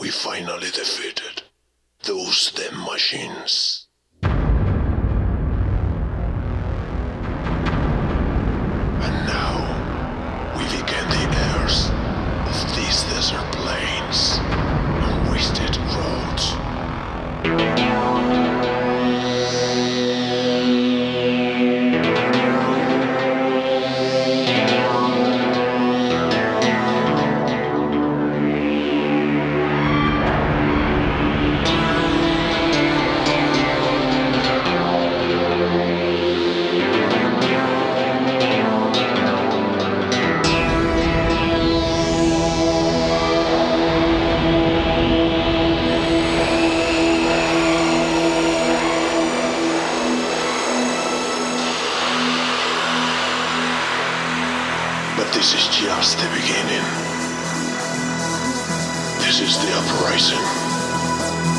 we finally defeated those damn machines. And now we became the heirs of these desert plains But this is just the beginning. This is the uprising.